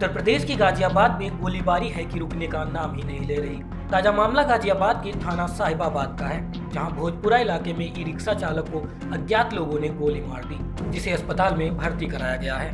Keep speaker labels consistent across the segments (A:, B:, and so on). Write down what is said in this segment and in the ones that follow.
A: उत्तर प्रदेश की गाजियाबाद में गोलीबारी है कि रुकने का नाम ही नहीं ले रही। ताज़ा मामला गाजियाबाद के थाना साहिबाबाद का है, जहाँ भोजपुरा इलाके में ई रिक्शा चालक को अज्ञात लोगों ने गोली मार दी, जिसे अस्पताल में भर्ती कराया गया है।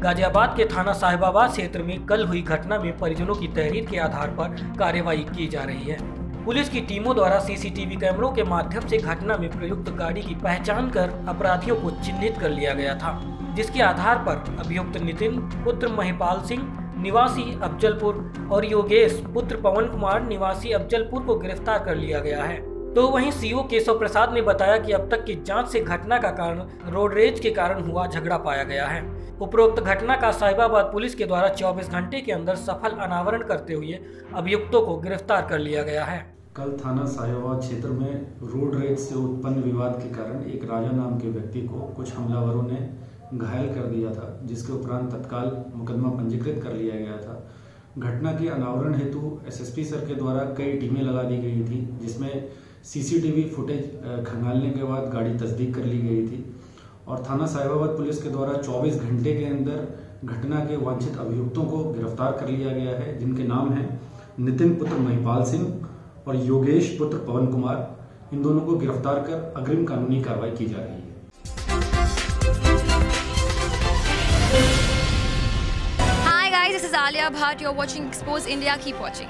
A: गाजियाबाद के थाना साहिबाबाद क्षेत्र में कल हुई घटना में परिजनों की तहरीर के आधार पर कार्यवाही की जा रही है। पुलिस की टीमों द्वारा सीसीटीवी कैमरों के माध्यम से घटना में प्रयुक्त गाड़ी की पहचान कर अपराधियों को चिन्हित कर लिया गया था। जिसके आधार पर अभियुक्त नितिन, पुत्र महिपाल सिंह, निवासी अफजलपुर और योगेश, पुत्र पवन कुमार, निवासी अफजलपुर को गिरफ़्तार कर लिया गया है। तो वहीं सीओ केशव प्रसाद ने बताया कि अब तक की जाँच से घटना का कारण रोडरेज के कारण हुआ झगड़ा पाया गया है। उपरोक्त घटना का साहिबाबाद पुलिस के द्वारा 24 घंटे के अंदर सफल अनावरण करते हुए अभियुक्तों को गिरफ़्तार कर लिया गया है।
B: कल थाना साहिबाबाद क्षेत्र में रोड रेज से उत्पन्न विवाद के कारण एक राजा नाम के व्यक्ति को कुछ हमलावरों ने घायल कर दिया था, जिसके उपरांत तत्काल मुकदमा पंजीकृत कर लिया गया था। घटना के अनावरण हेतु एसएसपी सर के द्वारा कई टीमें लगा दी गई थी, जिसमें सीसीटीवी फुटेज खंगालने के बाद गाड़ी तस्दीक कर ली गई थी और थाना साहिबाबाद पुलिस के द्वारा 24 घंटे के अंदर घटना के वांछित अभियुक्तों को गिरफ़्तार कर लिया गया है, जिनके नाम हैं नितिन पुत्र महिपाल सिंह और योगेश पुत्र पवन कुमार। इन दोनों को गिरफ़्तार कर अग्रिम कानूनी कार्रवाई की जा रही है।
C: Alia Bhatt. You're watching Expose India. Keep watching.